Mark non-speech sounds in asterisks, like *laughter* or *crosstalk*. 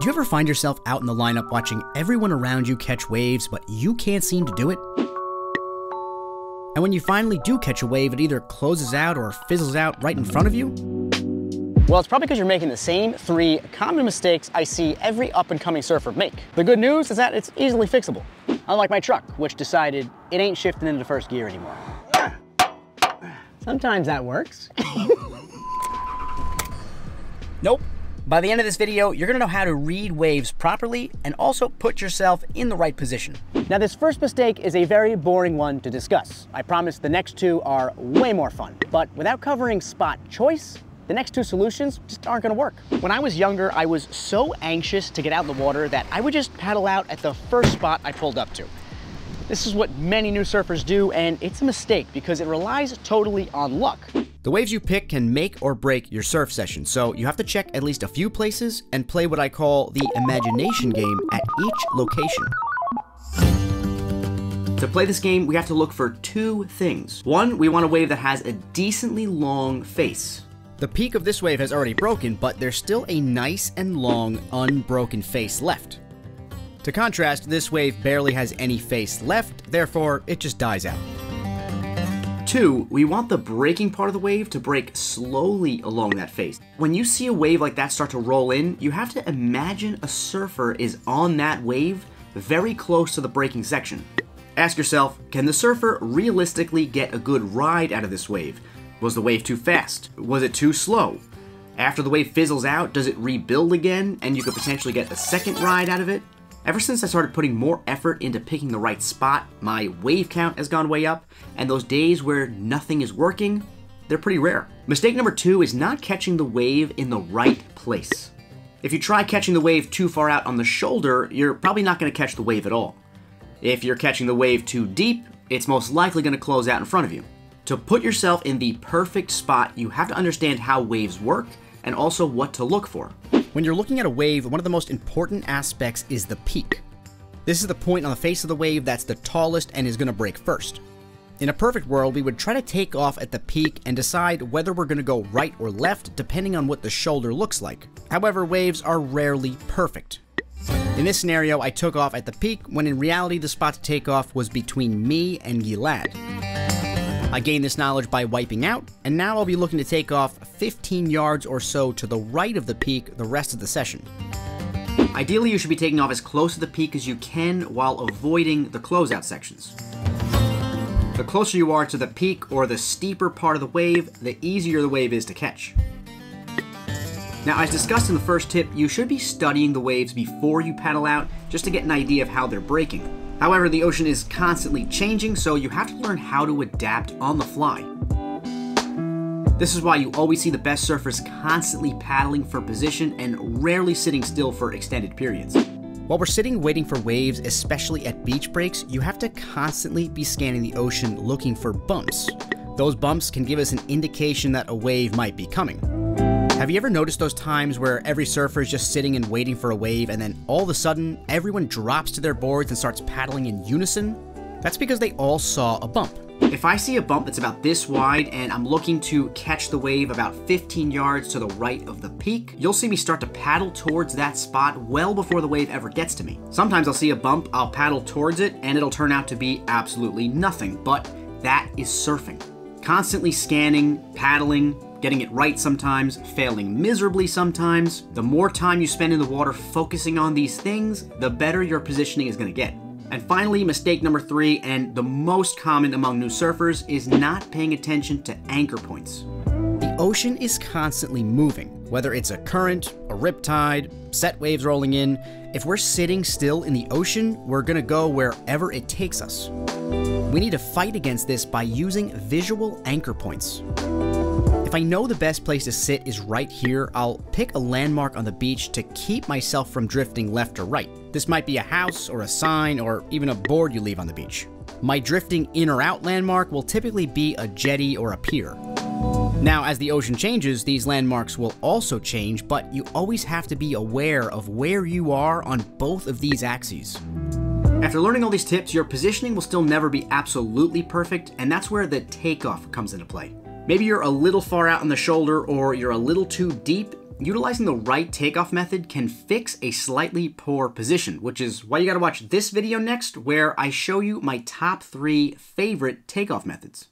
Do you ever find yourself out in the lineup watching everyone around you catch waves, but you can't seem to do it? And when you finally do catch a wave, it either closes out or fizzles out right in front of you? Well, it's probably because you're making the same three common mistakes I see every up and coming surfer make. The good news is that it's easily fixable. Unlike my truck, which decided it ain't shifting into first gear anymore. Sometimes that works. *laughs* Nope. By the end of this video, you're gonna know how to read waves properly and also put yourself in the right position. Now this first mistake is a very boring one to discuss. I promise the next two are way more fun. But without covering spot choice, the next two solutions just aren't gonna work. When I was younger, I was so anxious to get out in the water that I would just paddle out at the first spot I pulled up to. This is what many new surfers do, and it's a mistake because it relies totally on luck. The waves you pick can make or break your surf session, so you have to check at least a few places and play what I call the imagination game at each location. To play this game, we have to look for two things. One, we want a wave that has a decently long face. The peak of this wave has already broken, but there's still a nice and long, unbroken face left. To contrast, this wave barely has any face left, therefore, it just dies out. Two, we want the breaking part of the wave to break slowly along that face. When you see a wave like that start to roll in, you have to imagine a surfer is on that wave very close to the breaking section. Ask yourself, can the surfer realistically get a good ride out of this wave? Was the wave too fast? Was it too slow? After the wave fizzles out, does it rebuild again and you could potentially get a second ride out of it? Ever since I started putting more effort into picking the right spot, my wave count has gone way up, and those days where nothing is working, they're pretty rare. Mistake number two is not catching the wave in the right place. If you try catching the wave too far out on the shoulder, you're probably not going to catch the wave at all. If you're catching the wave too deep, it's most likely going to close out in front of you. To put yourself in the perfect spot, you have to understand how waves work and also what to look for. When you're looking at a wave, one of the most important aspects is the peak. This is the point on the face of the wave that's the tallest and is going to break first. In a perfect world, we would try to take off at the peak and decide whether we're going to go right or left depending on what the shoulder looks like. However, waves are rarely perfect. In this scenario, I took off at the peak when in reality the spot to take off was between me and Gilad. I gained this knowledge by wiping out, and now I'll be looking to take off 15 yards or so to the right of the peak the rest of the session. Ideally, you should be taking off as close to the peak as you can while avoiding the closeout sections. The closer you are to the peak or the steeper part of the wave, the easier the wave is to catch. Now, as discussed in the first tip, you should be studying the waves before you paddle out just to get an idea of how they're breaking. However, the ocean is constantly changing, so you have to learn how to adapt on the fly. This is why you always see the best surfers constantly paddling for position and rarely sitting still for extended periods. While we're sitting waiting for waves, especially at beach breaks, you have to constantly be scanning the ocean looking for bumps. Those bumps can give us an indication that a wave might be coming. Have you ever noticed those times where every surfer is just sitting and waiting for a wave, and then all of a sudden, everyone drops to their boards and starts paddling in unison? That's because they all saw a bump. If I see a bump that's about this wide and I'm looking to catch the wave about 15 yards to the right of the peak, you'll see me start to paddle towards that spot well before the wave ever gets to me. Sometimes I'll see a bump, I'll paddle towards it, and it'll turn out to be absolutely nothing, but that is surfing. Constantly scanning, paddling, getting it right sometimes, failing miserably sometimes. The more time you spend in the water focusing on these things, the better your positioning is going to get. And finally, mistake number three, and the most common among new surfers, is not paying attention to anchor points. The ocean is constantly moving, whether it's a current, a riptide, set waves rolling in. If we're sitting still in the ocean, we're gonna go wherever it takes us. We need to fight against this by using visual anchor points. If I know the best place to sit is right here, I'll pick a landmark on the beach to keep myself from drifting left or right. This might be a house or a sign or even a board you leave on the beach. My drifting in or out landmark will typically be a jetty or a pier. Now, as the ocean changes, these landmarks will also change, but you always have to be aware of where you are on both of these axes. After learning all these tips, your positioning will still never be absolutely perfect, and that's where the takeoff comes into play. Maybe you're a little far out on the shoulder or you're a little too deep. utilizing the right takeoff method can fix a slightly poor position, which is why you gotta watch this video next where I show you my top three favorite takeoff methods.